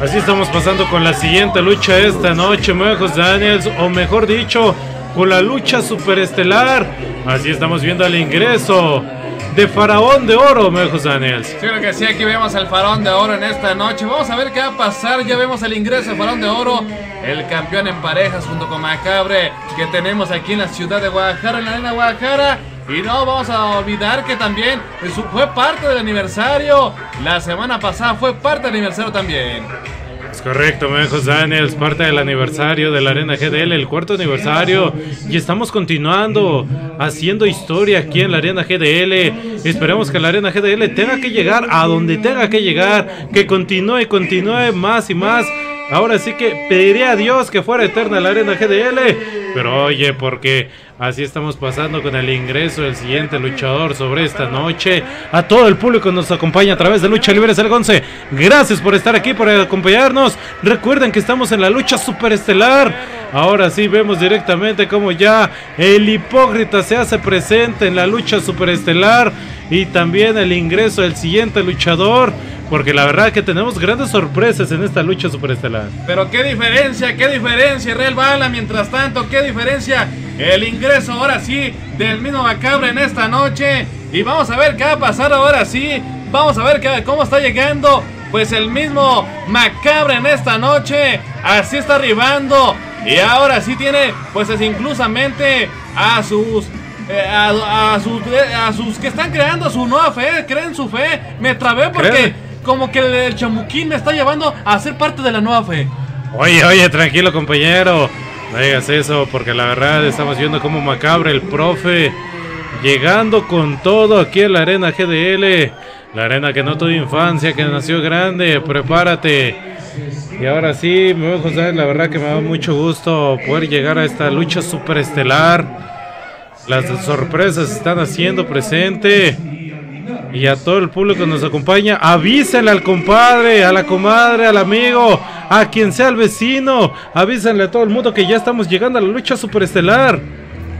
Así estamos pasando con la siguiente lucha esta noche, Mejos Daniels, o mejor dicho, con la lucha superestelar. Así estamos viendo el ingreso de Faraón de Oro, Mejos Daniels. Sí, creo que sí, aquí vemos al Faraón de Oro en esta noche. Vamos a ver qué va a pasar. Ya vemos el ingreso del Faraón de Oro, el campeón en parejas junto con Macabre que tenemos aquí en la ciudad de Guadalajara, en la arena Guadalajara. Y no vamos a olvidar que también fue parte del aniversario. La semana pasada fue parte del aniversario también. Es correcto, Mejos Daniels, parte del aniversario de la Arena GDL, el cuarto aniversario. Y estamos continuando haciendo historia aquí en la Arena GDL. Esperemos que la Arena GDL tenga que llegar a donde tenga que llegar, que continúe continúe más y más. Ahora sí que pediría a Dios que fuera eterna la Arena GDL. Pero oye, porque así estamos pasando con el ingreso del siguiente luchador sobre esta noche. A todo el público nos acompaña a través de Lucha Libre Gonce. Gracias por estar aquí, por acompañarnos. Recuerden que estamos en la lucha superestelar. Ahora sí vemos directamente cómo ya el hipócrita se hace presente en la lucha superestelar. Y también el ingreso del siguiente luchador. Porque la verdad que tenemos grandes sorpresas en esta lucha superestelar. Pero qué diferencia, qué diferencia, Real Bala. Mientras tanto, qué diferencia el ingreso ahora sí del mismo Macabre en esta noche. Y vamos a ver qué va a pasar ahora sí. Vamos a ver qué, cómo está llegando. Pues el mismo Macabre en esta noche. Así está arribando. Y ahora sí tiene, pues es inclusamente a sus eh, a, sus, eh, a sus que están creando su nueva fe, creen su fe. Me trabé porque como que el, chamuquín me está llevando a ser parte de la nueva fe. Oye, oye, tranquilo compañero. No digas eso, porque la verdad estamos viendo como Macabre, el profe, llegando con todo aquí en la arena GDL. La arena que no tuvo infancia, que nació grande. Prepárate. Y ahora sí, me voy a José, la verdad que me da mucho gusto poder llegar a esta lucha superestelar. Las sorpresas están haciendo presente. Y a todo el público que nos acompaña, avísenle al compadre, a la comadre, al amigo, a quien sea el vecino. Avísenle a todo el mundo que ya estamos llegando a la lucha superestelar.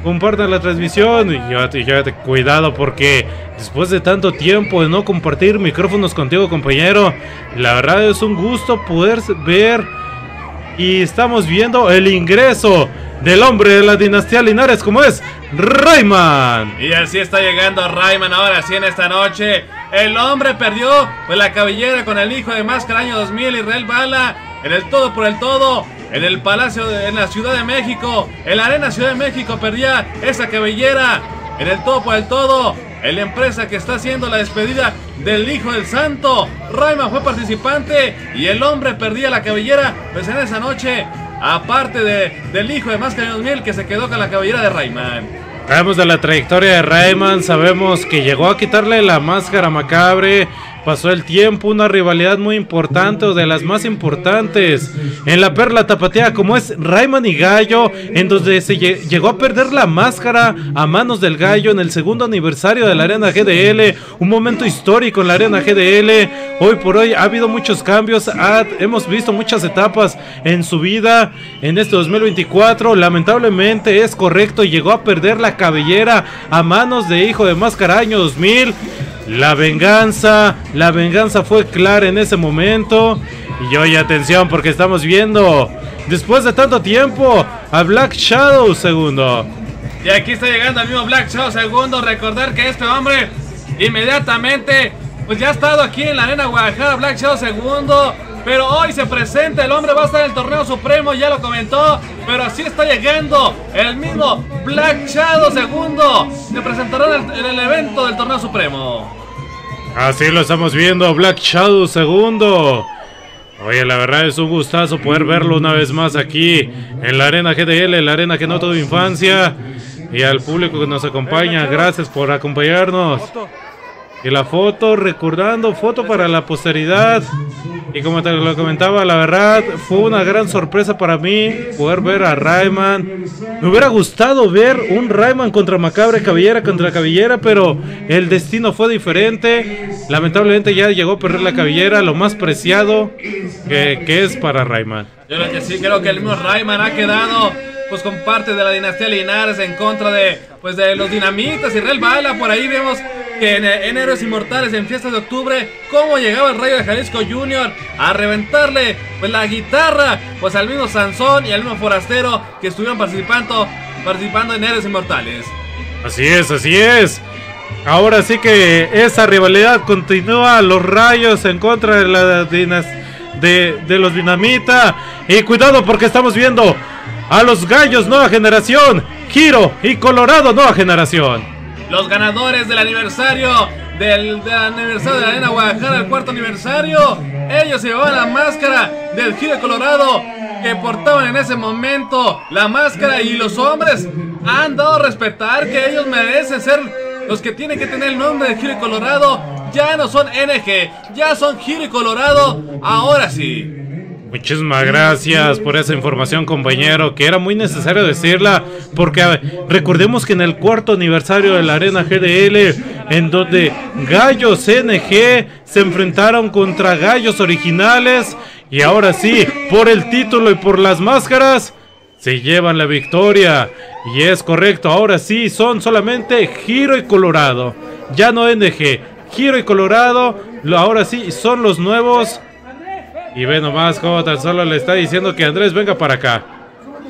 Compartan la transmisión y llévate, cuidado porque después de tanto tiempo de no compartir micrófonos contigo, compañero, la verdad es un gusto poder ver y estamos viendo el ingreso del hombre de la dinastía Linares como es Rayman. Y así está llegando Rayman ahora sí en esta noche. El hombre perdió pues, la cabellera con el hijo de Máscara año 2000, Israel Bala, en el todo por el todo. En el Palacio, de, en la Ciudad de México, en la Arena Ciudad de México perdía esa cabellera. En el todo por el todo, en la empresa que está haciendo la despedida del Hijo del Santo. Rayman fue participante y el hombre perdía la cabellera pues en esa noche Aparte de, del hijo de Máscara 2000 que se quedó con la cabellera de Rayman. Sabemos de la trayectoria de Rayman, sabemos que llegó a quitarle la máscara macabre pasó el tiempo, una rivalidad muy importante o de las más importantes en la perla tapatía como es Rayman y Gallo, en donde se llegó a perder la máscara a manos del Gallo en el segundo aniversario de la Arena GDL, un momento histórico en la Arena GDL. Hoy por hoy ha habido muchos cambios, hemos visto muchas etapas en su vida en este 2024. Lamentablemente es correcto, llegó a perder la cabellera a manos de Hijo de Máscara año 2000. La venganza, la venganza fue clara en ese momento. Y hoy atención porque estamos viendo, después de tanto tiempo, a Black Shadow segundo. Y aquí está llegando el mismo Black Shadow segundo. Recordar que este hombre inmediatamente, pues ya ha estado aquí en la arena Guadalajara, Black Shadow segundo. Pero hoy se presenta, el hombre va a estar en el torneo supremo, ya lo comentó. Pero así está llegando el mismo Black Shadow segundo. Se presentará en el, evento del torneo supremo. Así lo estamos viendo, Black Shadow segundo. Oye, la verdad es un gustazo poder verlo una vez más aquí en la Arena GDL, la arena que no tuvo infancia. Y al público que nos acompaña, gracias por acompañarnos. Y la foto, recordando, foto para la posteridad. Y como te lo comentaba, la verdad fue una gran sorpresa para mí poder ver a Rayman. Me hubiera gustado ver un Rayman contra Macabre, cabellera contra cabellera, pero el destino fue diferente. Lamentablemente ya llegó a perder la cabellera, lo más preciado que, es para Rayman. Yo creo que sí, creo que el mismo Rayman ha quedado pues con parte de la dinastía Linares en contra de, pues de los dinamitas y Real Bala. Por ahí vemos que en, en Héroes Inmortales en fiestas de octubre, cómo llegaba el Rayo de Jalisco Junior a reventarle pues la guitarra, pues al mismo Sansón y al mismo Forastero que estuvieron participando, participando en Héroes Inmortales. Así es, así es. Ahora sí que esa rivalidad continúa. Los rayos en contra de la de, de los dinamita. Y cuidado porque estamos viendo a los gallos nueva generación. Giro y Colorado nueva generación. Los ganadores del aniversario del, aniversario de la Arena Guadalajara, el cuarto aniversario. Ellos llevaban la máscara del Giro Colorado que portaban en ese momento la máscara y los hombres han dado a respetar que ellos merecen ser los que tienen que tener el nombre de Giro Colorado. Ya no son NG, ya son Giro Colorado. Ahora sí. Muchísimas gracias por esa información, compañero, que era muy necesario decirla, porque recordemos que en el cuarto aniversario de la Arena GDL, en donde Gallos NG se enfrentaron contra Gallos originales, y ahora sí, por el título y por las máscaras, se llevan la victoria. Y es correcto, ahora sí, son solamente Giro y Colorado, ya no NG, Giro y Colorado, ahora sí, son los nuevos y ve nomás cómo tan solo le está diciendo que Andrés venga para acá.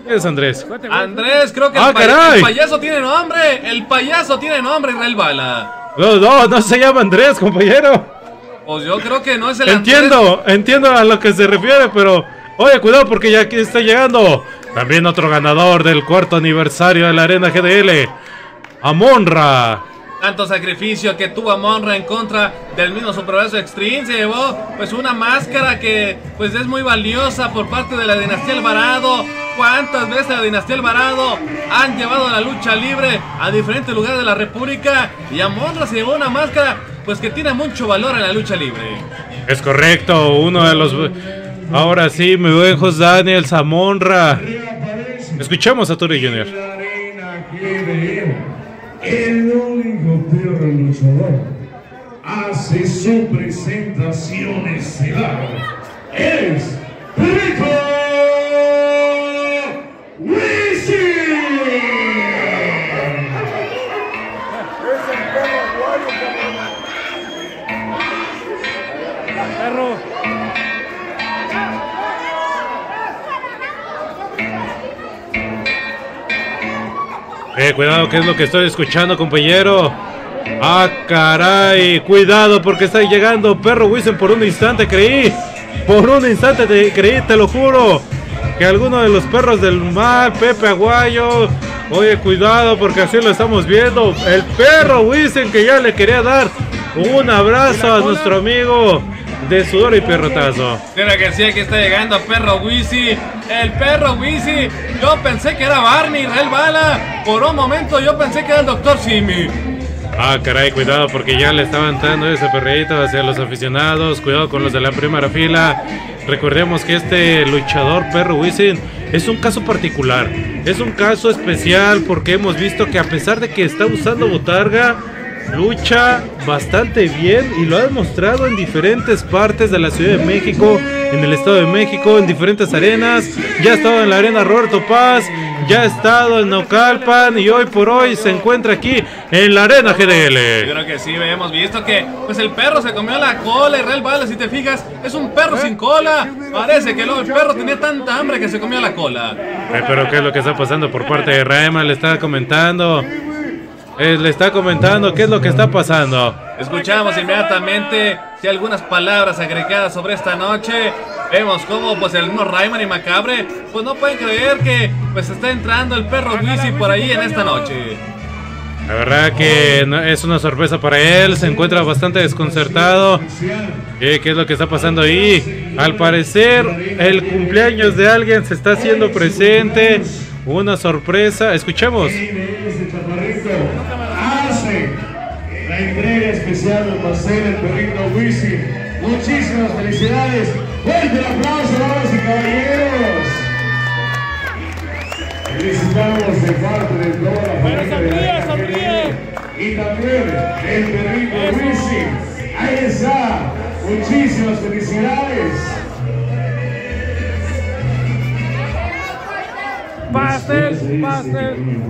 ¿Quién es Andrés? Andrés, creo que ah, el, pay el, payaso tiene nombre. El payaso tiene nombre, Israel Bala. No, no, no se llama Andrés, compañero. Pues yo creo que no es el Entiendo, Andrés. entiendo a lo que se refiere, pero... Oye, cuidado porque ya aquí está llegando. También otro ganador del cuarto aniversario de la Arena GDL. Amonra. Tanto sacrificio que tuvo Monra en contra del mismo Superverso Extreme. Se llevó pues una máscara que pues es muy valiosa por parte de la dinastía Alvarado. ¿Cuántas veces la dinastía Alvarado han llevado la lucha libre a diferentes lugares de la República? Y a Monra se llevó una máscara pues que tiene mucho valor en la lucha libre. Es correcto, uno de los... Ahora sí, mi buen José Daniel Zamonra. Escuchamos a Turi Junior. El único perro luchador hace su presentación estelar. Es Rico. Eh, cuidado, que es lo que estoy escuchando, compañero. Ah, caray. Cuidado, porque está llegando Perro Wilson por un instante, creí. Por un instante te creí, te lo juro. Que alguno de los perros del mal, Pepe Aguayo. Oye, cuidado, porque así lo estamos viendo. El perro Wilson que ya le quería dar un abrazo a nuestro amigo de sudor y perrotazo. Mira que sí, aquí está llegando Perro Wisi. El Perro Wisi. Yo pensé que era Barney, Real Bala. Por un momento yo pensé que era el Doctor Simi. Ah, caray, cuidado porque ya le estaban dando ese perrito hacia los aficionados. Cuidado con los de la primera fila. Recordemos que este luchador Perro Wisin es un caso particular. Es un caso especial porque hemos visto que a pesar de que está usando botarga, lucha bastante bien y lo ha demostrado en diferentes partes de la Ciudad de México, en el Estado de México, en diferentes arenas. Ya ha estado en la arena Roberto Paz, ya ha estado en Naucalpan y hoy por hoy se encuentra aquí en la arena GDL. Yo creo que sí, hemos visto que pues el perro se comió la cola y Real Bala, si te fijas, es un perro sin cola. Parece que el perro tenía tanta hambre que se comió la cola. Pero ¿qué es lo que está pasando por parte de Raema? Le estaba comentando. Eh, le está comentando qué es lo que está pasando. Escuchamos inmediatamente si algunas palabras agregadas sobre esta noche. Vemos cómo pues el mismo Rayman y Macabre pues no pueden creer que pues está entrando el perro Wisi por ahí en esta noche. La verdad que no, es una sorpresa para él, se encuentra bastante desconcertado. ¿Qué, ¿Qué, es lo que está pasando ahí? Al parecer el cumpleaños de alguien se está haciendo presente. Una sorpresa, escuchemos. Entrega especial del pastel del perrito Wisi. Muchísimas felicidades. Fuerte el aplauso, damas y caballeros. Felicitamos de parte de toda la familia de la Y también el perrito Wisi. Ahí está. Muchísimas felicidades. Pastel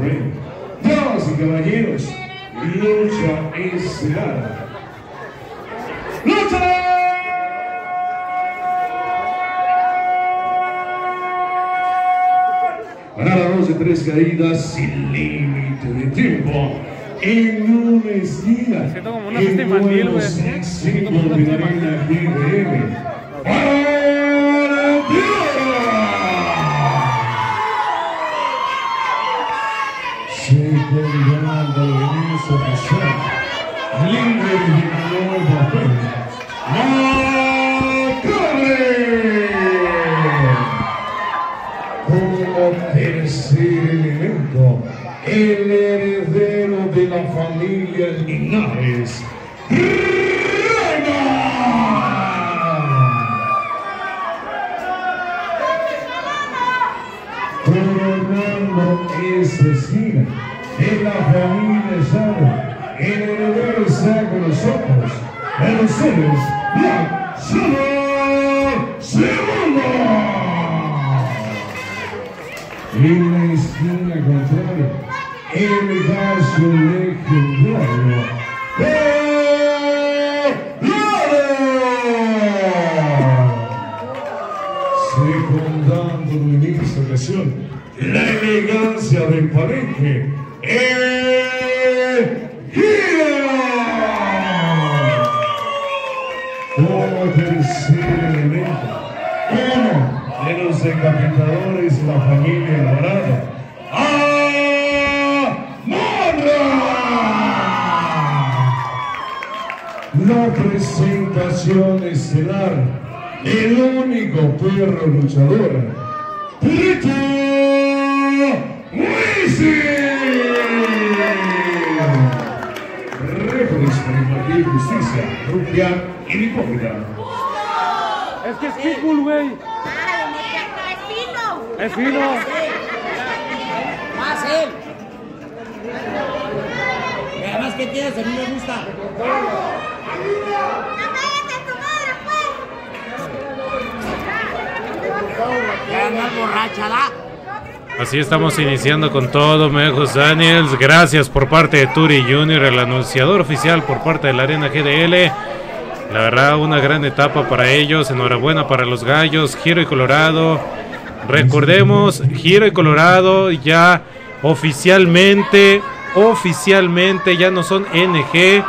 reino. Damas y caballeros, lucha estelar. ¡Lucha! Dos de tres caídas sin límite de tiempo. En una esquina. Siento como una fiesta infantil, güey. Siento como una fiesta infantil. Líder de cuenta, Macabre. Como tercer elemento, el heredero de la familia Linares, coronando esta esquina de la familia Sara. El heredero está con nosotros, en ustedes, la Sara Segunda. En la esquina contraria, el vaso legendario. Presentación estelar del único perro luchador, Brito Referees para impartir justicia, rufián y hipócrita. Es que es Pitbull, güey. Es fino. Es fino. Más él. Y además, ¿qué quieres? A mí me gusta. Así estamos iniciando con todo, Mejos Daniels. Gracias por parte de Turi Junior, el anunciador oficial por parte de la Arena GDL. La verdad, una gran etapa para ellos. Enhorabuena para los gallos. Giro y Colorado. Recordemos, Giro y Colorado ya oficialmente, oficialmente ya no son NG.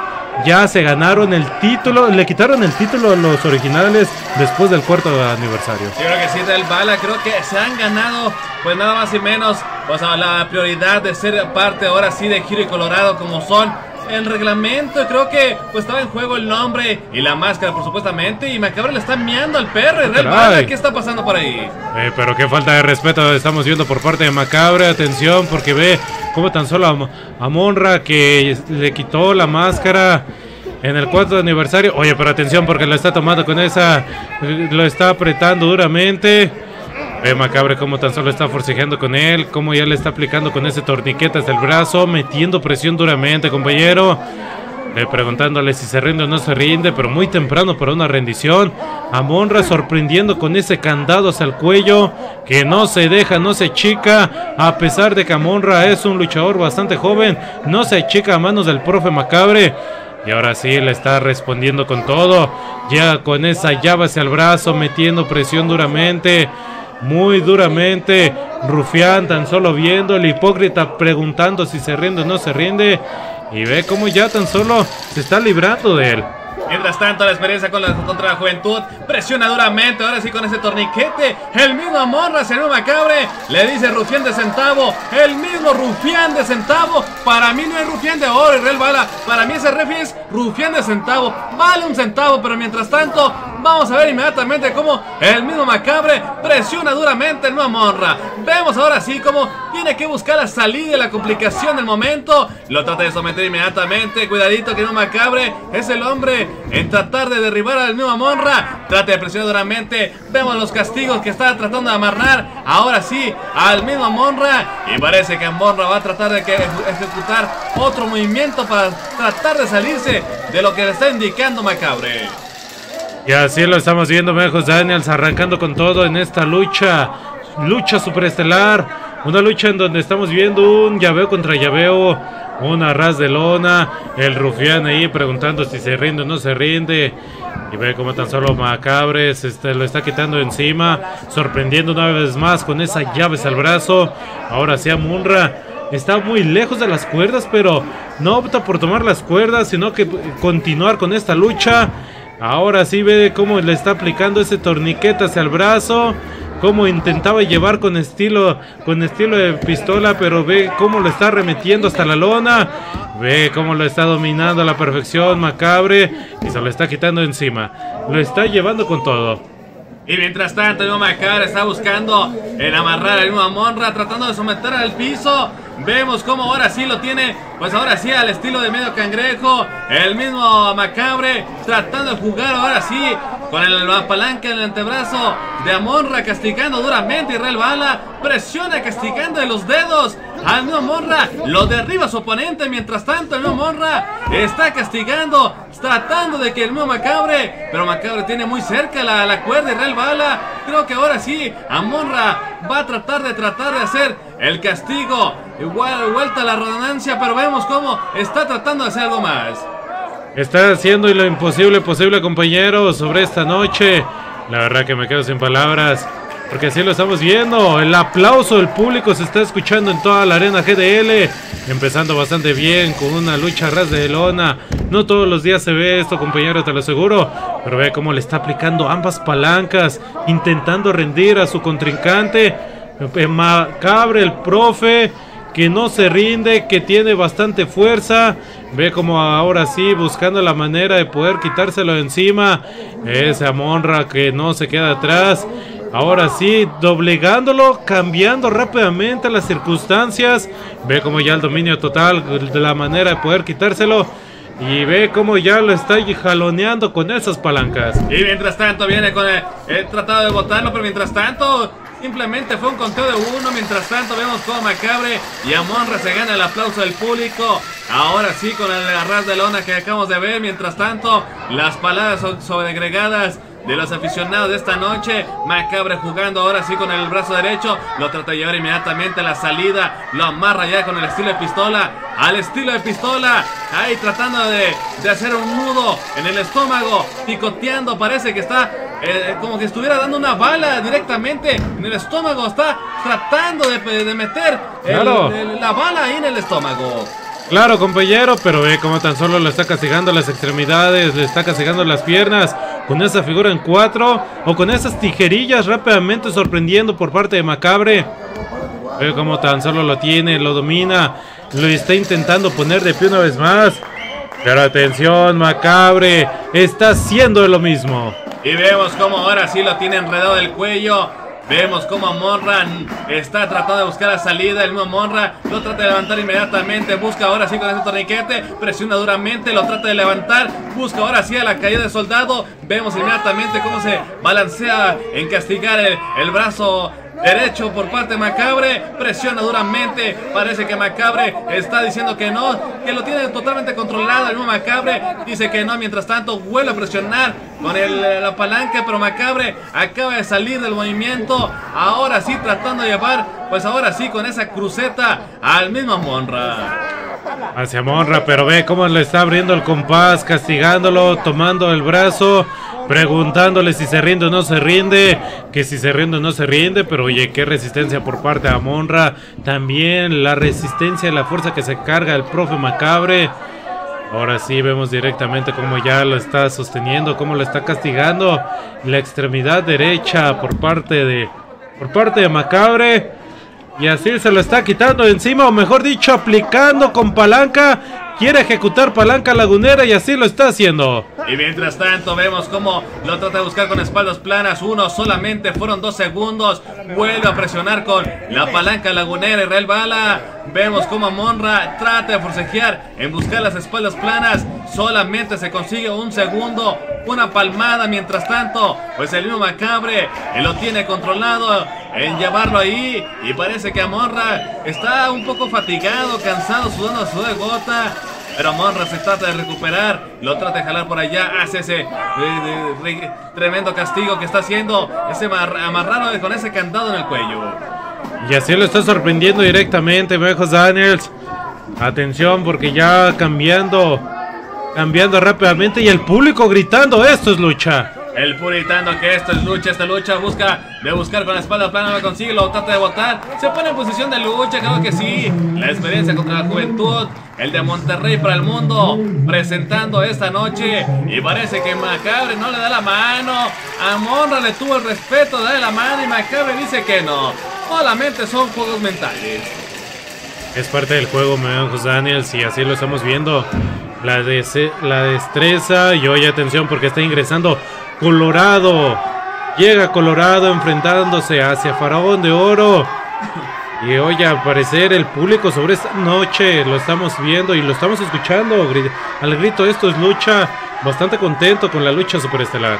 Ya se ganaron el título, le quitaron el título a los originales después del cuarto aniversario. Yo creo que sí, del Bala, creo que se han ganado, pues nada más y menos, pues la prioridad de ser parte ahora sí de Giro y Colorado como son. El reglamento, creo que pues estaba en juego el nombre y la máscara, por supuestamente. Y Macabre le está miando al perro. Y Real ¿qué está pasando por ahí? Eh, pero qué falta de respeto estamos viendo por parte de Macabre. Atención, porque ve cómo tan solo a, a Monra que le quitó la máscara en el cuarto aniversario. Oye, pero atención porque lo está tomando con esa. Lo está apretando duramente. Ve Macabre cómo tan solo está forcejeando con él. Cómo ya le está aplicando con ese torniquete hasta el brazo. Metiendo presión duramente, compañero. Eh, preguntándole si se rinde o no se rinde, pero muy temprano para una rendición. A Monra sorprendiendo con ese candado hacia el cuello, que no se deja, no se chica, a pesar de que Amonra es un luchador bastante joven, no se chica a manos del profe Macabre. Y ahora sí le está respondiendo con todo, ya con esa llave hacia el brazo, metiendo presión duramente. Muy duramente, Rufián tan solo viendo, el hipócrita preguntando si se rinde o no se rinde. Y ve cómo ya tan solo se está librando de él. Mientras tanto, la experiencia con la, contra la juventud presiona duramente. Ahora sí, con ese torniquete. El mismo Monra, el mismo Macabre, le dice Rufián de centavo. El mismo Rufián de centavo. Para mí no es Rufián de oro, Real Bala. Para mí ese refi es Rufián de centavo. Vale un centavo, pero mientras tanto, vamos a ver inmediatamente cómo el mismo Macabre presiona duramente el nuevo Monra. Vemos ahora sí cómo tiene que buscar la salida y la complicación del momento. Lo trata de someter inmediatamente. Cuidadito que no Macabre es el hombre en tratar de derribar al mismo Monra. Trata de presionar duramente. Vemos los castigos que está tratando de amarrar. Ahora sí, al mismo Monra. Y parece que Monra va a tratar de ejecutar otro movimiento para tratar de salirse de lo que le está indicando Macabre. Y así lo estamos viendo, Mejos Daniels, arrancando con todo en esta lucha. Lucha superestelar. Una lucha en donde estamos viendo un llaveo contra llaveo. Una ras de lona. El rufián ahí preguntando si se rinde o no se rinde. Y ve como tan solo Macabres este, lo está quitando encima. Sorprendiendo una vez más con esas llaves al brazo. Ahora sí a Munra. Está muy lejos de las cuerdas, pero no opta por tomar las cuerdas, sino que continuar con esta lucha. Ahora sí ve cómo le está aplicando ese torniquete hacia el brazo. Cómo intentaba llevar con estilo, con estilo de pistola, pero ve cómo lo está remetiendo hasta la lona. Ve cómo lo está dominando a la perfección, macabre. Y se lo está quitando encima. Lo está llevando con todo. Y mientras tanto, el Macabre está buscando el amarrar al mismo Monra, tratando de someter al piso. Vemos cómo ahora sí lo tiene, pues ahora sí al estilo de medio cangrejo. El mismo Macabre tratando de jugar ahora sí con el, la palanca en el antebrazo de Amonra, castigando duramente. Israel Bala presiona castigando de los dedos al mismo Monra. Lo derriba su oponente. Mientras tanto, el mismo Monra está castigando, tratando de que el mismo Macabre, pero Macabre tiene muy cerca la, la cuerda. Israel Bala, creo que ahora sí, Amonra va a tratar de tratar de hacer el castigo. Igual vuelta a la redundancia, pero vemos cómo está tratando de hacer algo más. Está haciendo lo imposible posible, compañero, sobre esta noche. La verdad que me quedo sin palabras. Porque así lo estamos viendo. El aplauso del público se está escuchando en toda la arena GDL. Empezando bastante bien con una lucha ras de lona. No todos los días se ve esto, compañero, te lo aseguro. Pero ve cómo le está aplicando ambas palancas. Intentando rendir a su contrincante. Macabre, el profe que no se rinde, que tiene bastante fuerza. Ve como ahora sí, buscando la manera de poder quitárselo encima. Esa monra que no se queda atrás. Ahora sí, doblegándolo, cambiando rápidamente las circunstancias. Ve como ya el dominio total de la manera de poder quitárselo. Y ve cómo ya lo está jaloneando con esas palancas. Y mientras tanto viene con el, el tratado de botarlo, pero mientras tanto Simplemente fue un conteo de uno. Mientras tanto, vemos cómo Macabre y Amonra se gana el aplauso del público. Ahora sí, con el arras de lona que acabamos de ver. Mientras tanto, las palabras sobregregadas de los aficionados de esta noche. Macabre jugando ahora sí con el brazo derecho. Lo trata de llevar inmediatamente a la salida. Lo amarra ya con el estilo de pistola. Al estilo de pistola. Ahí tratando de, de hacer un nudo en el estómago. Picoteando. Parece que está eh, como que estuviera dando una bala directamente en el estómago. Está tratando de, de meter el- Claro. el- la bala ahí en el estómago. Claro, compañero, pero ve cómo tan solo le está castigando las extremidades, le está castigando las piernas con esa figura en cuatro o con esas tijerillas rápidamente sorprendiendo por parte de Macabre. Ve cómo tan solo lo tiene, lo domina, lo está intentando poner de pie una vez más. Pero atención, Macabre, está haciendo lo mismo. Y vemos cómo ahora sí lo tiene enredado del cuello. Vemos cómo Monra está tratando de buscar la salida. El mismo Monra lo trata de levantar inmediatamente. Busca ahora sí con ese torniquete. Presiona duramente. Lo trata de levantar. Busca ahora sí a la caída del soldado. Vemos inmediatamente cómo se balancea en castigar el, el brazo derecho por parte de Macabre. Presiona duramente. Parece que Macabre está diciendo que no. Que lo tiene totalmente controlado. El mismo Macabre dice que no. Mientras tanto, vuelve a presionar con la palanca. Pero Macabre acaba de salir del movimiento. Ahora sí, tratando de llevar. Pues ahora sí, con esa cruceta al mismo Monra. Hacia Monra, pero ve cómo le está abriendo el compás, castigándolo, tomando el brazo, preguntándole si se rinde o no se rinde, que si se rinde o no se rinde, pero oye, qué resistencia por parte de Amonra, también la resistencia y la fuerza que se carga el profe Macabre. Ahora sí vemos directamente cómo ya lo está sosteniendo, cómo lo está castigando la extremidad derecha por parte de por parte de Macabre. Y así se lo está quitando encima, o mejor dicho, aplicando con palanca. Quiere ejecutar palanca lagunera y así lo está haciendo. Y mientras tanto vemos cómo lo trata de buscar con espaldas planas. Uno solamente fueron dos segundos. Vuelve a presionar con la palanca lagunera. Israel Bala. Vemos cómo Monra trata de forcejear en buscar las espaldas planas. Solamente se consigue un segundo. Una palmada. Mientras tanto, pues el mismo Macabre él lo tiene controlado en llevarlo ahí. Y parece que Monra está un poco fatigado, cansado, sudando a sudor de gota. Pero Monra se trata de recuperar, lo trata de jalar por allá, hace ese eh, tremendo castigo que está haciendo, ese mar- amarrado con ese candado en el cuello. Y así lo está sorprendiendo directamente, Mejos Daniels. Atención, porque ya cambiando. Cambiando rápidamente y el público gritando, esto es lucha. El puritano que esto es lucha, esta lucha busca de buscar con la espalda plana, no consigue, lo trata de botar. Se pone en posición de lucha, creo que sí. La experiencia contra la juventud, el de Monterrey para el mundo, presentando esta noche. Y parece que Macabre no le da la mano. A Monra le tuvo el respeto de darle la mano y Macabre dice que no. Solamente son juegos mentales. Es parte del juego, Mejos Daniels, y así lo estamos viendo. La, dese- la destreza y hoy atención porque está ingresando Colorado. Llega Colorado enfrentándose hacia Faraón de Oro. Y hoy al parecer el público sobre esta noche lo estamos viendo y lo estamos escuchando. Al grito esto es lucha. Bastante contento con la lucha superestelar.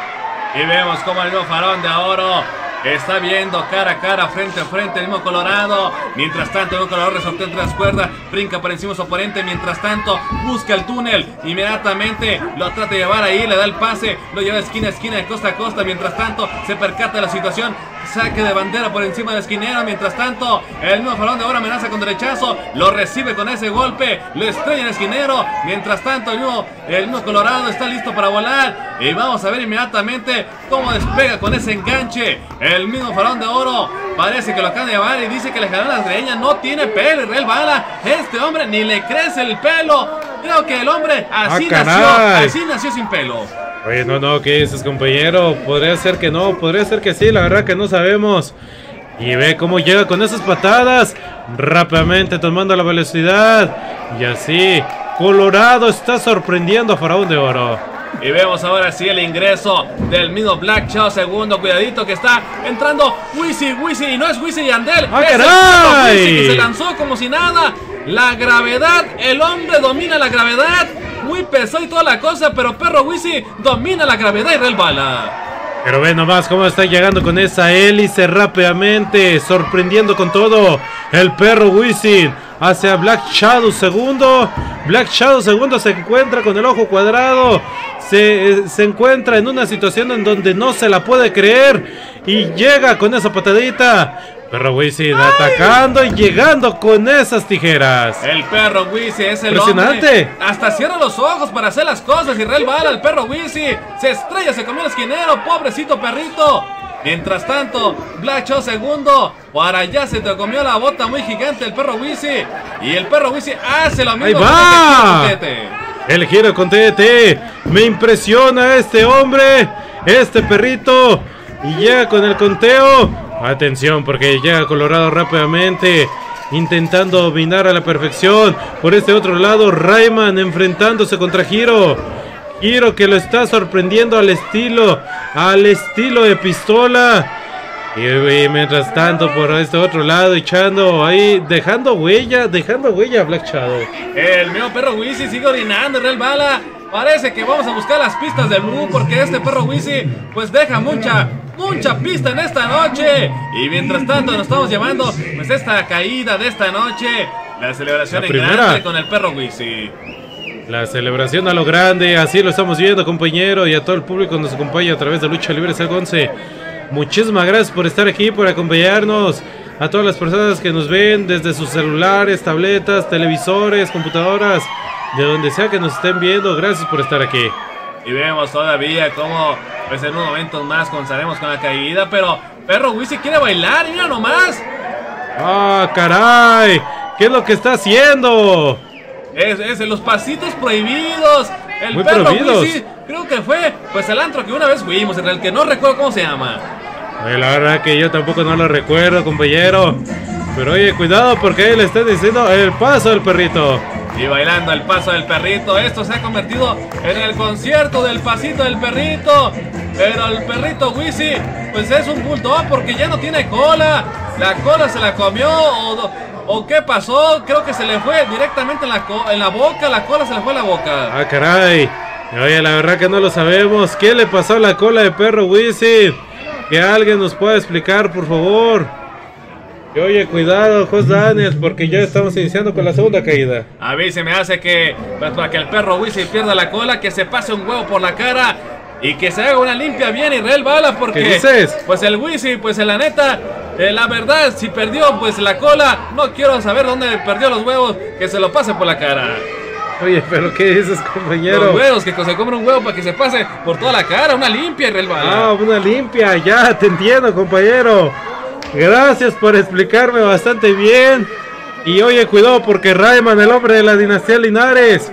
Y vemos como el farón de oro está viendo cara a cara, frente a frente, el mismo Colorado. Mientras tanto, el mismo Colorado resortea entre las cuerdas, brinca por encima de su oponente. Mientras tanto, busca el túnel. Inmediatamente lo trata de llevar ahí, le da el pase, lo lleva de esquina a esquina, de costa a costa. Mientras tanto, se percata de la situación. Saque de bandera por encima del esquinero. Mientras tanto, el mismo farón de oro amenaza con derechazo. Lo recibe con ese golpe. Lo estrella el esquinero. Mientras tanto, el mismo, el mismo Colorado está listo para volar. Y vamos a ver inmediatamente cómo despega con ese enganche. Mismo farón de oro. Parece que lo acaban de llevar y dice que le jaló las greñas. No tiene pelo, Israel Bala. Este hombre ni le crece el pelo. Creo que el hombre así Ah, nació. caray. Así nació sin pelo. Oye, no, no, ¿qué dices, compañero? Podría ser que no, podría ser que sí, la verdad que no sabemos. Y ve cómo llega con esas patadas, rápidamente tomando la velocidad. Y así, Colorado está sorprendiendo a Faraón de Oro. Y vemos ahora sí el ingreso del mismo Black Shadow segundo. Cuidadito que está entrando Wisi, Wisi. Y no es Wisi y Andel. ¡Ah, es el caray! Wisi que se lanzó como si nada. La gravedad, el hombre domina la gravedad. Muy pesado y toda la cosa, pero perro Wisi domina la gravedad y Bala. Pero ve nomás cómo está llegando con esa hélice rápidamente, sorprendiendo con todo. El perro Wisin hacia Black Shadow segundo. Black Shadow segundo se encuentra con el ojo cuadrado. Se, se encuentra en una situación en donde no se la puede creer. Y llega con esa patadita. Perro Wisin atacando y llegando con esas tijeras. El perro Wisi es el Impresionante. hombre. Hasta cierra los ojos para hacer las cosas. Y Real Bala, el perro Wisi. Se estrella, se comió el esquinero. Pobrecito perrito. Mientras tanto, Black Shadow segundo. Para allá se te comió la bota muy gigante el perro Wisi. Y el perro Wisi hace lo mismo. ¡Ahí va! El giro con TDT. Me impresiona este hombre. Este perrito. Y llega con el conteo. Atención porque llega Colorado rápidamente. Intentando dominar a la perfección. Por este otro lado, Rayman enfrentándose contra Giro. Giro que lo está sorprendiendo al estilo. Al estilo de pistola. Y, y mientras tanto, por este otro lado, echando ahí, dejando huella, dejando huella Black Shadow. El mío perro Wisi sigue orinando, Real Bala. Parece que vamos a buscar las pistas del Blue porque este perro Wisi pues deja mucha, mucha pista en esta noche. Y mientras tanto nos estamos llevando pues esta caída de esta noche. La celebración La en grande con el perro Wisi. La celebración a lo grande, así lo estamos viendo, compañero, y a todo el público que nos acompaña a través de Lucha Libre Ser 11. Muchísimas gracias por estar aquí, por acompañarnos. A todas las personas que nos ven desde sus celulares, tabletas, televisores, computadoras, de donde sea que nos estén viendo, gracias por estar aquí. Y vemos todavía cómo pues en unos momentos más comenzaremos con la caída. Pero perro Wisi quiere bailar, mira nomás. ¡Ah, caray! ¿Qué es lo que está haciendo? Es, es en los pasitos prohibidos. El Muy perro prohibidos. Wisi creo que fue pues el antro que una vez fuimos, en el que no recuerdo cómo se llama. La verdad que yo tampoco no lo recuerdo, compañero. Pero oye, cuidado porque le está diciendo el paso del perrito. Y bailando el paso del perrito, esto se ha convertido en el concierto del pasito del perrito. Pero el perrito Wisi, pues es un bulldog porque ya no tiene cola. La cola se la comió o, o qué pasó. Creo que se le fue directamente en la, co- en la boca. La cola se le fue a la boca. Ah, caray. Oye, la verdad que no lo sabemos. ¿Qué le pasó a la cola de perro Wizard? Que alguien nos pueda explicar, por favor. Y oye, cuidado, Jos Daniels, porque ya estamos iniciando con la segunda caída. A mí se me hace que pues, para que el perro Wisi pierda la cola, que se pase un huevo por la cara y que se haga una limpia bien Israel Bala porque ¿Qué dices? pues el Wisi, pues en la neta Eh, la verdad, si perdió pues la cola, no quiero saber dónde perdió los huevos, que se lo pase por la cara. Oye, pero ¿qué dices, compañero? Los huevos, que se compre un huevo para que se pase por toda la cara, una limpia, Israel Bala. Ah, una limpia, ya te entiendo, compañero. Gracias por explicarme bastante bien. Y oye, cuidado porque Rayman, el hombre de la dinastía Linares,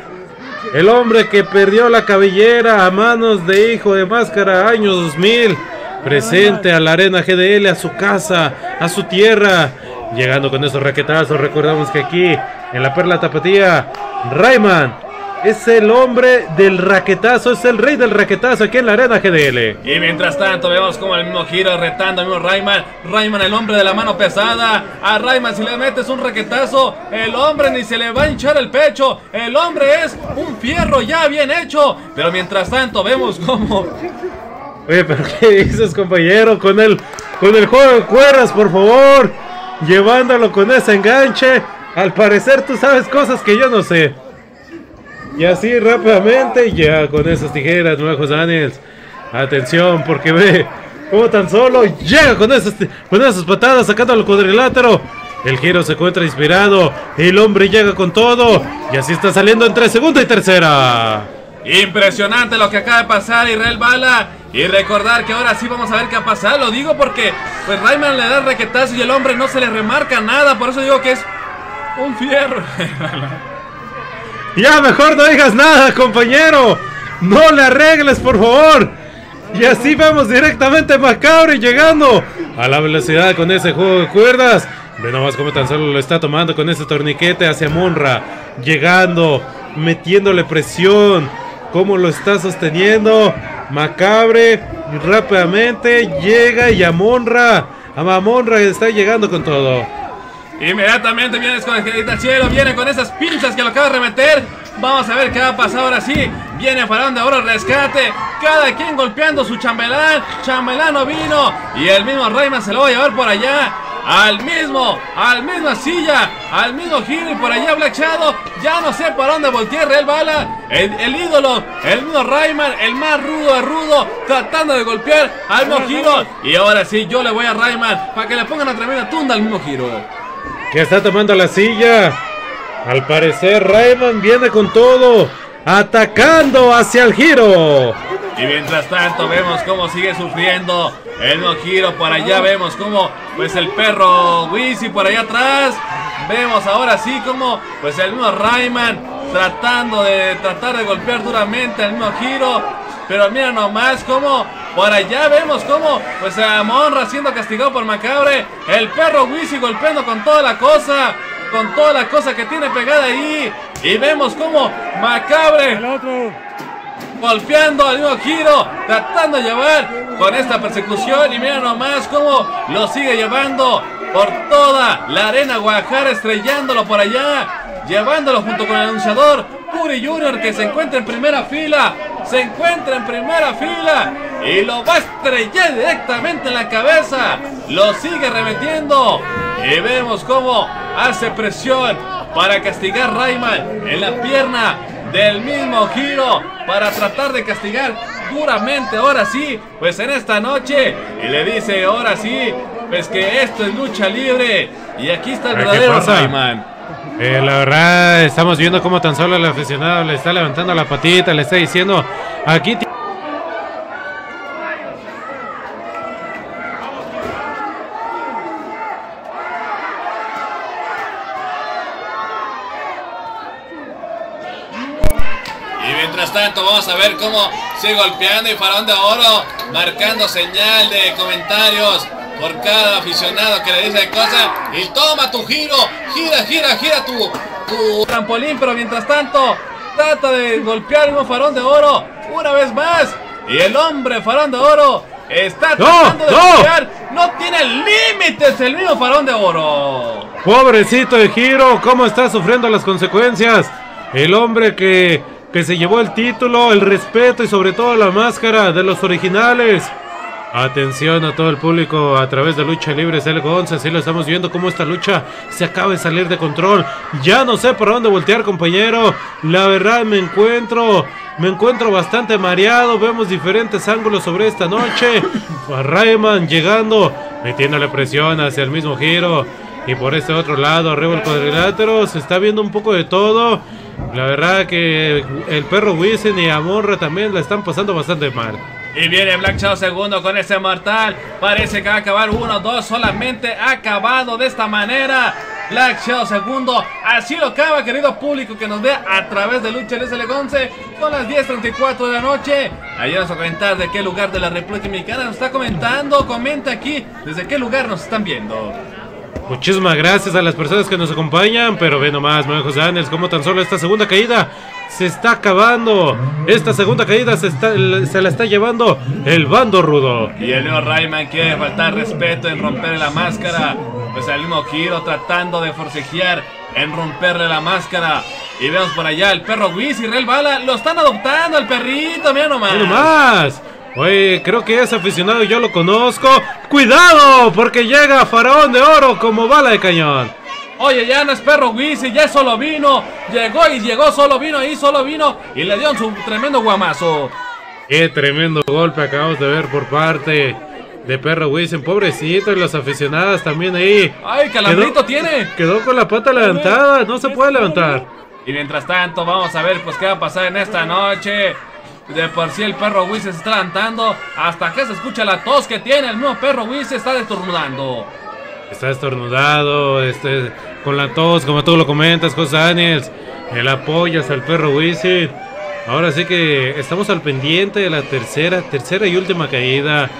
el hombre que perdió la cabellera a manos de hijo de máscara año 2000, presente a la arena GDL, a su casa, a su tierra, llegando con esos raquetazos. Recordamos que aquí en la Perla Tapatía, Rayman es el hombre del raquetazo, es el rey del raquetazo aquí en la arena GDL. Y mientras tanto vemos como el mismo giro retando al mismo Rayman. Rayman el hombre de la mano pesada. A Rayman si le metes un raquetazo, el hombre ni se le va a hinchar el pecho. El hombre es un fierro ya bien hecho. Pero mientras tanto vemos como... Oye, pero ¿qué dices compañero? Con el, con el juego de cuerdas, por favor. Llevándolo con ese enganche. Al parecer tú sabes cosas que yo no sé. Y así rápidamente, ya con esas tijeras, nuevos Daniels. Atención, porque ve cómo tan solo llega con esas, con esas patadas sacando al cuadrilátero. El giro se encuentra inspirado. El hombre llega con todo. Y así está saliendo entre segunda y tercera. Impresionante lo que acaba de pasar Israel Bala. Y recordar que ahora sí vamos a ver qué ha pasado. Lo digo porque pues Rayman le da el raquetazo y el hombre no se le remarca nada. Por eso digo que es un fierro. Ya mejor no digas nada, compañero. No le arregles, por favor. Y así vamos directamente Macabre llegando a la velocidad con ese juego de cuerdas. Ve nomás cómo tan solo lo está tomando con ese torniquete hacia Monra. Llegando, metiéndole presión. Cómo lo está sosteniendo. Macabre rápidamente llega y a Monra. A Mamonra está llegando con todo. Inmediatamente viene con el al cielo, viene con esas pinzas que lo acaba de remeter. Vamos a ver qué va a pasar ahora sí. Viene Faraón de Oro rescate. Cada quien golpeando su chambelán. Chambelán no vino. Y el mismo Rayman se lo va a llevar por allá. Al mismo, al misma silla, al mismo giro y por allá Black Shadow. Ya no sé para dónde voltear Real Bala. El, el, ídolo, el mismo Rayman, el más rudo rudo, tratando de golpear al mismo giro. Y ahora sí, yo le voy a Rayman para que le pongan una tremenda tunda al mismo giro que está tomando la silla. Al parecer Rayman viene con todo, atacando hacia el giro. Y mientras tanto vemos cómo sigue sufriendo el no giro. Por allá vemos cómo pues el perro Wizzy por allá atrás. Vemos ahora sí como pues el mismo Rayman tratando de tratar de golpear duramente al mismo giro. Pero mira nomás cómo por allá vemos cómo pues a Monra siendo castigado por Macabre. El perro Wisi golpeando con toda la cosa. Con toda la cosa que tiene pegada ahí. Y vemos cómo Macabre. Golpeando al mismo giro. Tratando de llevar con esta persecución. Y mira nomás cómo lo sigue llevando. Por toda la arena Guajara estrellándolo por allá llevándolo junto con el anunciador Puri Junior que se encuentra en primera fila, se encuentra en primera fila y lo va a estrellar directamente en la cabeza, lo sigue remetiendo y vemos cómo hace presión para castigar Rayman en la pierna del mismo giro para tratar de castigar duramente ahora sí, pues en esta noche. Y le dice ahora sí, pues que esto es lucha libre y aquí está el verdadero Rayman. Eh, la verdad, estamos viendo cómo tan solo el aficionado le está levantando la patita, le está diciendo, aquí... Y mientras tanto vamos a ver cómo sigue golpeando y Faraón de Oro marcando señal de comentarios por cada aficionado que le dice cosas. Y toma tu giro, gira, gira, gira tu, tu trampolín, pero mientras tanto trata de golpear el mismo farón de oro una vez más. Y el hombre farón de oro está tratando de no. golpear. No tiene límites el mismo farón de oro. Pobrecito de giro, cómo está sufriendo las consecuencias. El hombre que, que se llevó el título, el respeto y sobre todo la máscara de los originales. Atención a todo el público a través de Lucha Libre Celgo 11. Así lo estamos viendo cómo esta lucha se acaba de salir de control. Ya no sé por dónde voltear, compañero. La verdad me encuentro, me encuentro bastante mareado. Vemos diferentes ángulos sobre esta noche. A Rayman llegando metiéndole presión hacia el mismo giro. Y por este otro lado, arriba el cuadrilátero, se está viendo un poco de todo. La verdad que el perro Wisin y Amorra también la están pasando bastante mal. Y viene Black Shadow segundo con ese mortal. Parece que va a acabar uno, dos, solamente ha acabado de esta manera. Black Shadow segundo, así lo acaba, querido público que nos ve a través de Lucha LSL 11. Son las 10.34 de la noche. Ayúdanos a comentar de qué lugar de la República Dominicana nos está comentando. Comenta aquí desde qué lugar nos están viendo. Muchísimas gracias a las personas que nos acompañan, pero ve nomás, José Ángel, como tan solo esta segunda caída se está acabando. Esta segunda caída se, está, se la está llevando el bando rudo. Y el Leo Rayman quiere faltar respeto en romperle la máscara. Pues el mismo giro tratando de forcejear en romperle la máscara. Y vemos por allá el perro Whis y Real Bala. Lo están adoptando el perrito, mira nomás. Ve nomás. Oye, creo que es aficionado yo lo conozco. ¡Cuidado! Porque llega Faraón de Oro como bala de cañón. Oye, ya no es perro Wisi, ya solo vino. Llegó y llegó, solo vino ahí, solo vino. Y le dio su tremendo guamazo. Qué tremendo golpe acabamos de ver por parte de Perro Wilson. Pobrecito y los aficionados también ahí. ¡Ay, calambrito tiene! Quedó con la pata levantada, no se puede levantar. Y mientras tanto, vamos a ver pues qué va a pasar en esta noche. De por sí el perro Wilson se está levantando. Hasta que se escucha la tos que tiene. El mismo perro Wilson está destornudando. Está estornudado, este, con la tos, como tú lo comentas, José Daniels. El apoyo hasta el perro Wisin. Ahora sí que estamos al pendiente de la tercera, tercera y última caída.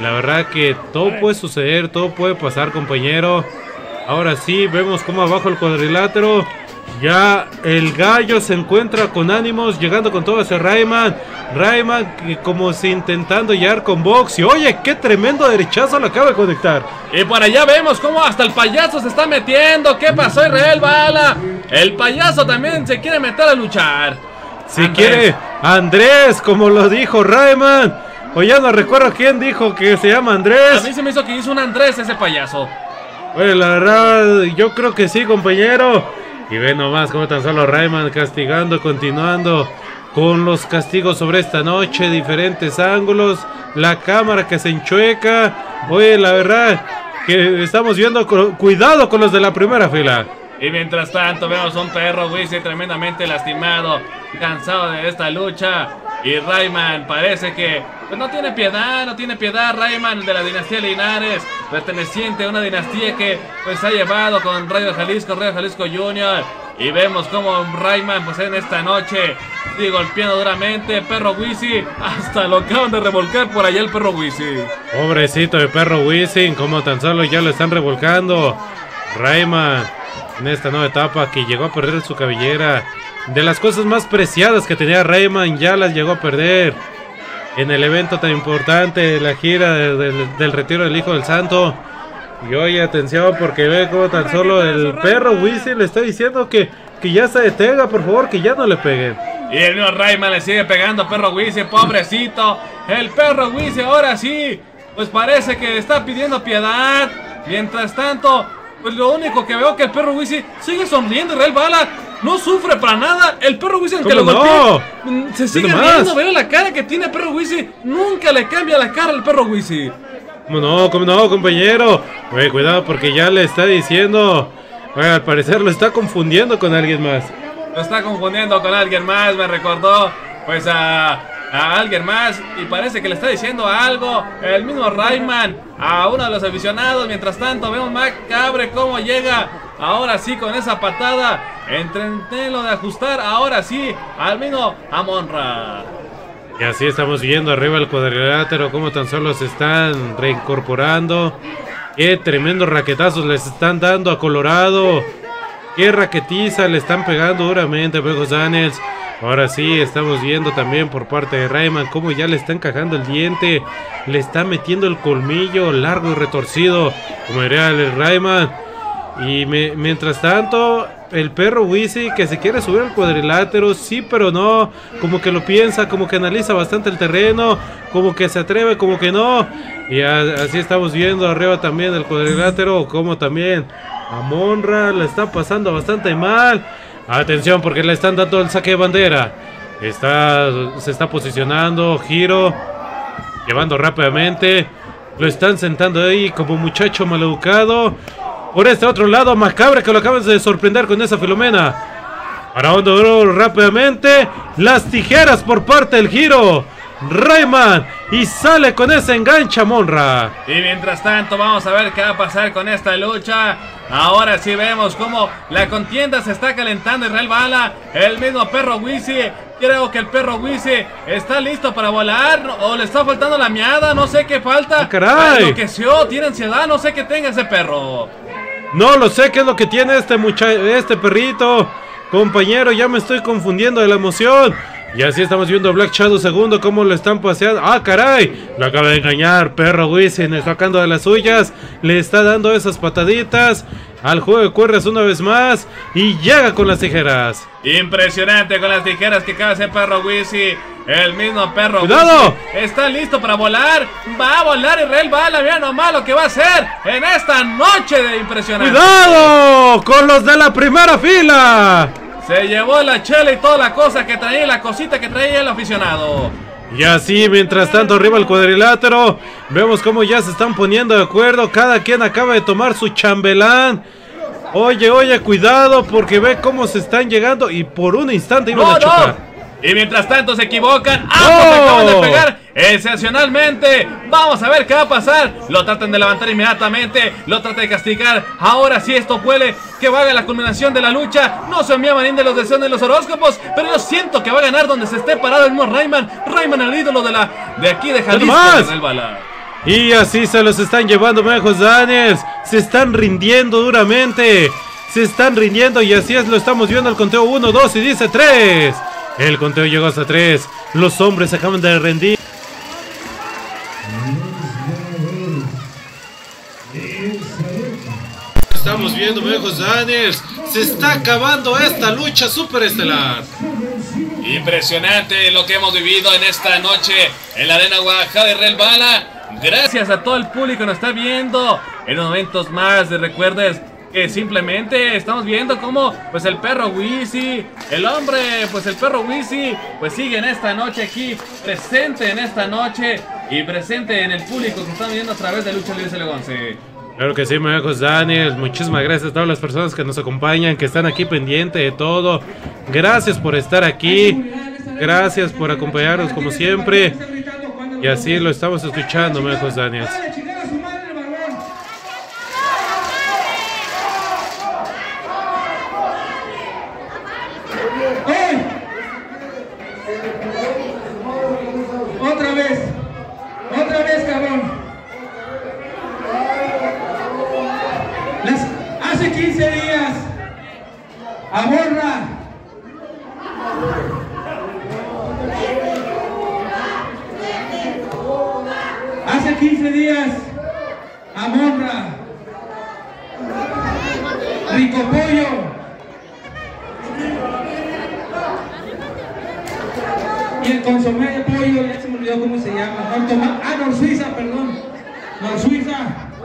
La verdad que todo puede suceder, todo puede pasar, compañero. Ahora sí, vemos cómo abajo el cuadrilátero. Ya el gallo se encuentra con ánimos, llegando con todo ese Rayman. Rayman como si intentando llegar con box. Y oye, qué tremendo derechazo lo acaba de conectar. Y por allá vemos cómo hasta el payaso se está metiendo. ¿Qué pasó, Israel Bala? El payaso también se quiere meter a luchar. Si Andrés. quiere, Andrés, como lo dijo Rayman. O ya no recuerdo quién dijo que se llama A Andrés. mí se me hizo que hizo un Andrés ese payaso. Oye, la verdad, yo creo que sí, compañero. Y ve nomás cómo tan solo Rayman castigando, continuando con los castigos sobre esta noche, diferentes ángulos, la cámara que se enchueca. Oye, la verdad que estamos viendo, cu- cuidado con los de la primera fila. Y mientras tanto vemos un perro Wisi tremendamente lastimado, cansado de esta lucha. Y Rayman parece que pues, no tiene piedad, no tiene piedad Rayman de la dinastía Linares, perteneciente a una dinastía que pues ha llevado con Radio Jalisco, Radio Jalisco Junior. Y vemos como Rayman pues en esta noche sigue duramente, perro Wisi, hasta lo acaban de revolcar por allá el perro Wisi. Pobrecito de perro Wisin, como tan solo ya lo están revolcando. Rayman, en esta nueva etapa que llegó a perder su cabellera. De las cosas más preciadas que tenía Rayman, ya las llegó a perder. En el evento tan importante, la gira de- del- del retiro del Hijo del Santo. Y oye, atención, porque ve como tan solo el perro Wisin le está diciendo que, que ya se detenga, por favor, que ya no le peguen. Y el mismo Rayman le sigue pegando a Perro Wisi, pobrecito. El perro Wisi ahora sí, pues parece que está pidiendo piedad. Mientras tanto, pues lo único que veo que el perro Wisi sigue sonriendo. Real Bala no sufre para nada. El perro Wisi, aunque lo golpee, mm, se sigue riendo. Veo la cara que tiene el perro Wisi. Nunca le cambia la cara al perro Wisi. ¿Cómo no? ¿Cómo no, compañero? Oye, cuidado porque ya le está diciendo. Oye, al parecer lo está confundiendo con alguien más. Lo está confundiendo con alguien más, me recordó pues a, a alguien más y parece que le está diciendo algo el mismo Rayman a uno de los aficionados. Mientras tanto vemos Macabre cómo llega ahora sí con esa patada. Entretenlo de ajustar ahora sí al mismo Amonra. Y así estamos viendo arriba el cuadrilátero, como tan solo se están reincorporando. Qué tremendos raquetazos les están dando a Colorado. Qué raquetiza le están pegando duramente a Daniels. Ahora sí, estamos viendo también por parte de Rayman cómo ya le está encajando el diente. Le está metiendo el colmillo largo y retorcido, como diría el Rayman. Y mientras tanto, el perro Wisi que se quiere subir al cuadrilátero, sí, pero no. Como que lo piensa, como que analiza bastante el terreno, como que se atreve, como que no. Y así estamos viendo arriba también el cuadrilátero, como también a Monra le está pasando bastante mal. Atención, porque le están dando el saque de bandera. Está, se está posicionando, giro, llevando rápidamente. Lo están sentando ahí como muchacho maleducado. Por este otro lado, Macabre que lo acabas de sorprender con esa Filomena. Para rápidamente. Las tijeras por parte del giro. Rayman y sale con ese engancha Monra. Y mientras tanto vamos a ver qué va a pasar con esta lucha. Ahora sí vemos cómo la contienda se está calentando Israel Bala. El mismo perro Wisi. Creo que el perro Wisi está listo para volar. O le está faltando la miada. No sé qué falta. Ah, caray. Enloqueció, tiene ansiedad. No sé qué tenga ese perro. No lo sé qué es lo que tiene este mucha este perrito. Compañero, ya me estoy confundiendo de la emoción. Y así estamos viendo a Black Shadow segundo cómo lo están paseando. ¡Ah, caray! Lo acaba de engañar, perro Wisin, sacando de las suyas. Le está dando esas pataditas. Al juego de cuerdas una vez más. Y llega con las tijeras. Impresionante con las tijeras que acaba de hacer perro Wisi. El mismo perro ¡Cuidado! Está listo para volar. Va a volar Israel Bala. Mira nomás lo que va a hacer en esta noche de impresionante. ¡Cuidado! Con los de la primera fila. Se llevó la chela y toda la cosa que traía, la cosita que traía el aficionado. Y así, mientras tanto, arriba el cuadrilátero. Vemos cómo ya se están poniendo de acuerdo. Cada quien acaba de tomar su chambelán. Oye, oye, cuidado, porque ve cómo se están llegando. Y por un instante iban ¡No, a chocar. no! Y mientras tanto se equivocan. ¡Ambos ¡Oh! acaban de pegar excepcionalmente! Vamos a ver qué va a pasar. Lo tratan de levantar inmediatamente. Lo tratan de castigar. Ahora sí esto puede que va a la culminación de la lucha. No se envía manín de los deseos de los horóscopos. Pero yo siento que va a ganar donde se esté parado el mismo Rayman. Rayman el ídolo de la de aquí de Jalisco. Bala. Y así se los están llevando, Mejos Daniels. Se están rindiendo duramente. Se están rindiendo y así es, lo estamos viendo el conteo 1, 2 y dice 3. El conteo llegó hasta 3. Los hombres se acaban de rendir. Estamos viendo, Mejos Daniels. Se está acabando esta lucha superestelar. Impresionante lo que hemos vivido en esta noche en la Arena Guadalajara de Real Bala. Gracias a todo el público que nos está viendo. En unos momentos más, de recuerdes que simplemente estamos viendo cómo pues el perro Wisi, el hombre, pues el perro Wisi, pues sigue en esta noche aquí, presente en esta noche y presente en el público que están viendo a través de Lucha Libre Celegonce. Claro que sí, Mejos Daniels. Muchísimas gracias a todas las personas que nos acompañan, que están aquí pendientes de todo. Gracias por estar aquí. Gracias por acompañarnos como siempre. Y así lo estamos escuchando, Mejos Daniels. ¡Ey! Otra vez. Otra vez, cabrón. Las- hace 15 días. Amorra. Hace 15 días. Amorra. Rico Pollo. Y el consomé de pollo, ya se me olvidó ah, Nor Suiza, perdón. Nor Suiza.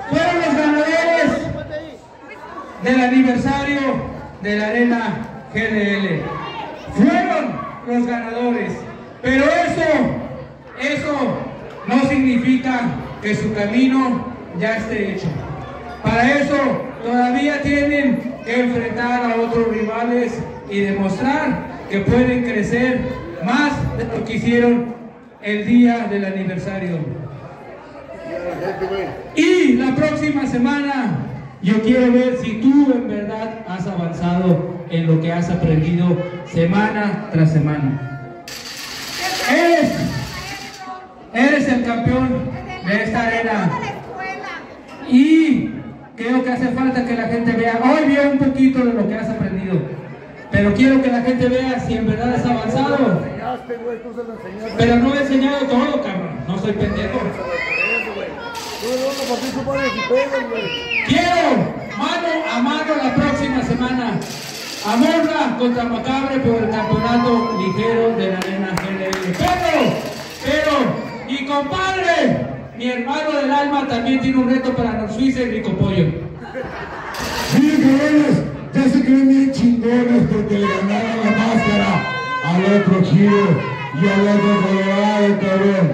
Fueron los ganadores del aniversario de la Arena GDL. Fueron los ganadores. Pero eso, eso no significa que su camino ya esté hecho. Para eso todavía tienen que enfrentar a otros rivales y demostrar que pueden crecer más de lo que hicieron el día del aniversario. Y la próxima semana yo quiero ver si tú en verdad has avanzado en lo que has aprendido semana tras semana. Eres, eres el campeón de esta arena. Y creo que hace falta que la gente vea, hoy vio un poquito de lo que has aprendido, pero quiero que la gente vea si en verdad has avanzado. Pero no he enseñado todo, cabrón, no soy pendejo. Quiero mano a mano la próxima semana. Amorra contra Macabre por el campeonato ligero de la arena GDL. Pero, pero, y compadre, mi hermano del alma también tiene un reto para los suizos y Rico Pollo. Miren, cabrones, ya se creen bien chingones porque le ganaron la máscara al otro giro y al otro colorado, cabrón.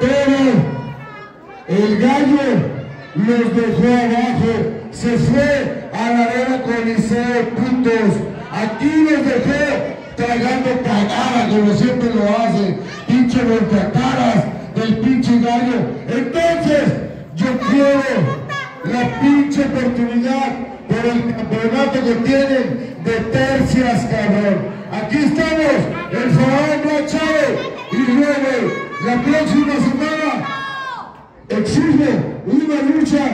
Pero El gallo los dejó abajo, se fue a la arena Coliseo, puntos. Aquí los dejó tragando cagada como siempre lo hace, pinche caras del pinche gallo. Entonces, yo quiero la pinche oportunidad por el campeonato que tienen de tercias, cabrón. Aquí estamos, el faraón Machado y luego la próxima semana exige una lucha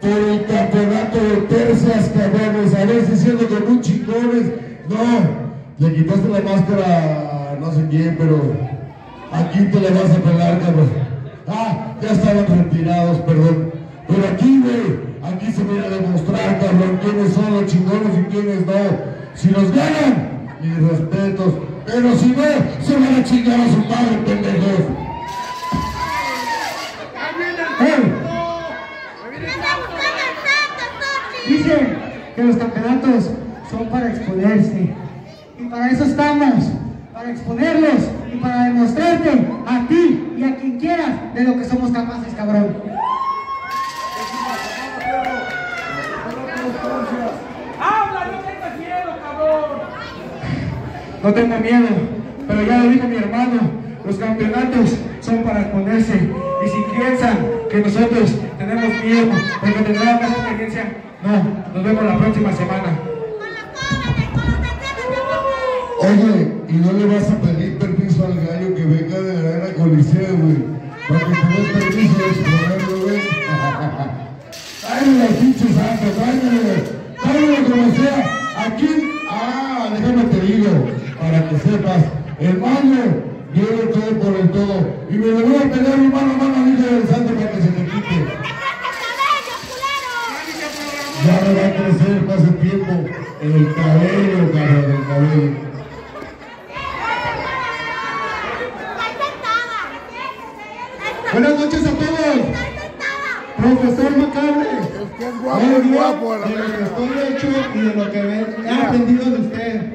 por el campeonato de tercias, cabrones. A ver si siendo que muy chingones. No, le quitaste la máscara no sé quién, pero aquí te la vas a pegar, cabrón. Ah, ya estaban retirados, perdón. Pero aquí, güey, aquí se viene a demostrar, cabrón, quiénes son los chingones y quiénes no. Si los ganan, mis respetos. Pero si no, se van a chingar a su madre, pendejos. Dicen que los campeonatos son para exponerse. Y para eso estamos, para exponerlos y para demostrarte a ti y a quien quieras de lo que somos capaces, cabrón. ¡Habla! ¡No tengas miedo, cabrón! No tengo miedo, pero ya lo dijo mi hermano, los campeonatos son para exponerse. Y si piensan que nosotros tenemos miedo porque tendrán más experiencia, no, nos vemos la próxima semana. Oye, ¿y no le vas a pedir permiso al gallo que venga de la arena Coliseo, güey? Para que te dé permiso de exponerlo, güey. Tráigale al pinche santo, tráigale, tráigale como sea. Aquí, ah, déjame para que sepas, el mayo viene todo por el todo. Y me lo voy a pegar mi mano a mano, dice del santo, para que se te quite. Ya me va a crecer el tiempo el cabello, cabrón, el cabello. Buenas noches a todos. Profesor Macabre. Es guapo, Hoy es guapo, la de lo que estoy hecho y de lo que ve- he aprendido de usted.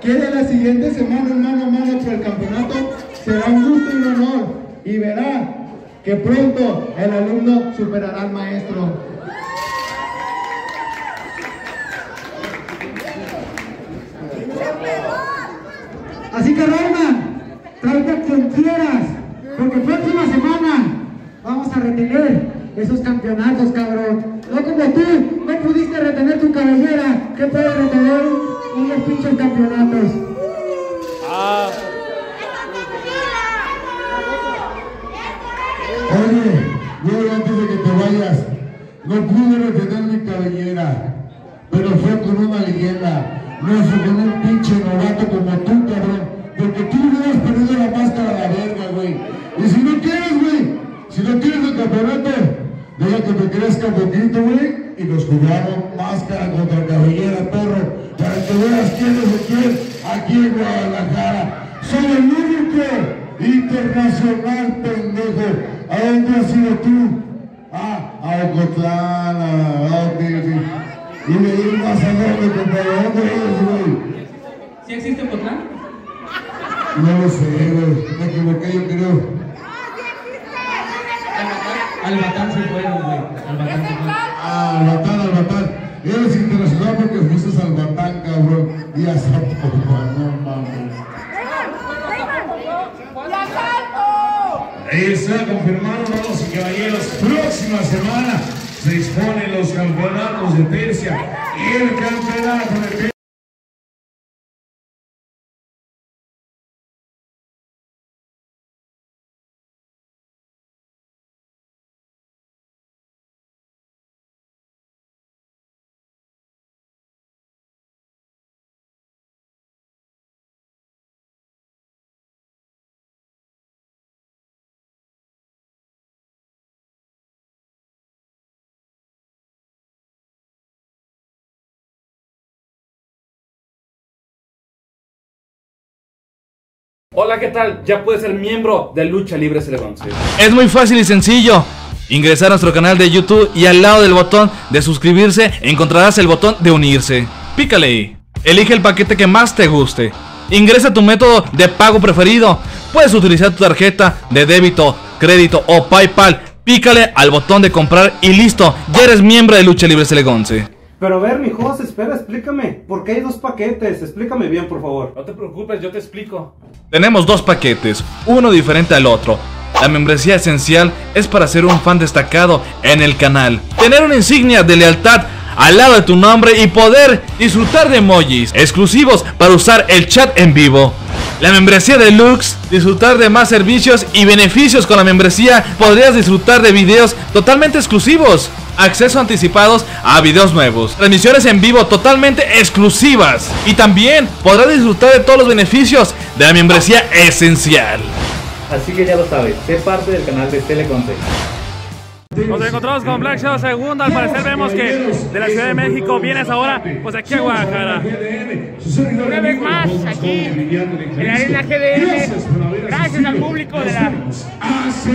Quiere la siguiente semana, mano a mano por el campeonato. Será un gusto y un honor. Y verá que pronto el alumno superará al maestro. Así que Rayman, tráete a quien quieras, porque próxima semana vamos a retener esos campeonatos, cabrón. No como tú, no pudiste retener tu cabellera, ¿qué puede retener unos pinches campeonatos? Oye, yo antes de que te vayas, no pude retener mi cabellera, pero fue con una leyenda. No fue con un pinche novato como tú, cabrón. Porque tú hubieras perdido la máscara a la verga, güey. Y si no quieres, güey, si no quieres el campeonato, deja que me crezca un poquito, güey, y nos jugamos máscara contra cabellera, perro, para que veas quién es de quién aquí en Guadalajara. Soy el único internacional pendejo. ¿A dónde has ido tú? Ah, a Ocotlán, a ok. Y me di más a dónde, compadre. ¿A ¿Dónde eres, güey? ¿Sí existe Potlán? No lo sé, güey. Me equivoqué, yo creo. Al Batán se fueron, güey. Al Batán se fueron. Ah, Albatán. Eres internacional porque fuiste al Batán, cabrón. Y a Zapopan, no mames. Ahí está confirmado, damas y caballeros. Próxima semana se exponen los campeonatos de tercia y el campeonato de tercia. Hola, ¿qué tal? Ya puedes ser miembro de Lucha Libre Celebrons. Es muy fácil y sencillo. Ingresar a nuestro canal de YouTube y al lado del botón de suscribirse encontrarás el botón de unirse. Pícale ahí. Elige el paquete que más te guste. Ingresa tu método de pago preferido. Puedes utilizar tu tarjeta de débito, crédito o PayPal. Pícale al botón de comprar y listo, ya eres miembro de Lucha Libre Celegonce. Pero a ver, mi José, espera, explícame. ¿Por qué hay dos paquetes? Explícame bien, por favor. No te preocupes, yo te explico. Tenemos dos paquetes, uno diferente al otro. La membresía esencial es para ser un fan destacado en el canal, tener una insignia de lealtad al lado de tu nombre y poder disfrutar de emojis exclusivos para usar el chat en vivo. La membresía deluxe, disfrutar de más servicios y beneficios con la membresía, podrías disfrutar de videos totalmente exclusivos, acceso anticipados a videos nuevos, transmisiones en vivo totalmente exclusivas y también podrás disfrutar de todos los beneficios de la membresía esencial. Así que ya lo sabes, sé parte del canal de Teleconte. Nos encontramos con Black Shadow segundo, al parecer vemos que de la Ciudad de México vienes ahora pues aquí a Guadalajara. Una vez más aquí en la arena GDL, gracias al público de la,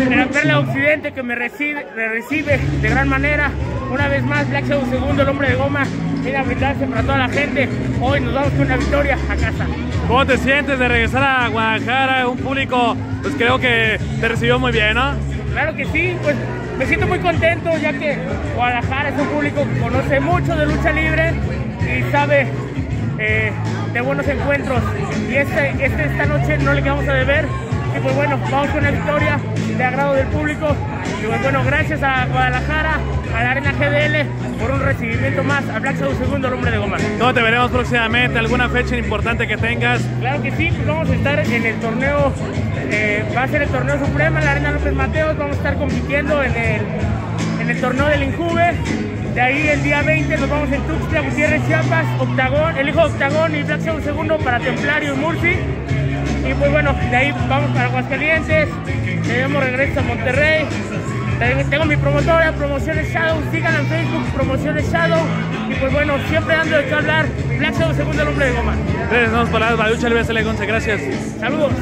de la Perla Occidente que me recibe, me recibe de gran manera. Una vez más Black Shadow segundo, el hombre de goma, viene a brindarse para toda la gente. Hoy nos vamos con una victoria a casa. ¿Cómo te sientes de regresar a Guadalajara? Un público pues creo que te recibió muy bien, ¿no? Claro que sí, pues me siento muy contento ya que Guadalajara es un público que conoce mucho de lucha libre y sabe eh, de buenos encuentros. Y este, este, esta noche no le quedamos a deber. Y pues bueno, vamos con una victoria de agrado del público. Y pues bueno, gracias a Guadalajara, a la Arena GDL, por un recibimiento más a Black Shadow segundo, el hombre de goma. ¿Cómo te veremos próximamente? ¿Alguna fecha importante que tengas? Claro que sí, pues vamos a estar en el torneo, eh, va a ser el torneo supremo en la Arena López Mateos, vamos a estar compitiendo en el, en el torneo del Injuve. De ahí el día 20 nos vamos en Tuxtla, Gutiérrez, Chiapas, Octagón, el hijo de Octagón y Black Shadow segundo para Templario y Murphy. Y pues bueno, de ahí vamos para Aguascalientes, tenemos regreso a Monterrey. Tengo mi promotora, Promociones Shadow, síganla en Facebook, Promociones Shadow. Y pues bueno, siempre dando de qué hablar, Black Shadow segundo el hombre de goma. Gracias, vamos para la lucha libre Celegonce, gracias. Saludos.